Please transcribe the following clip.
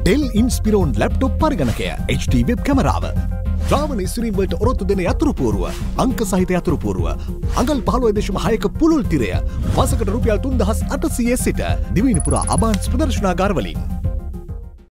ඩෙල් Inspiron laptop පරිගණකය HD web කැමරාව. ්‍රාවණ ස්ත්‍රීම්වලට ඔරොත්තු දෙන යතුරුපුරුව අංක සහිත යතුරුපුරුව අඟල් පහළුව දෙශම හයක පුළුල් තිරය වසකට රුපියල් තුන්දහස් අටසිය සිට දිවිනිපුර අබාන්ස් ප්‍රදර්ශනාගාරවලින්.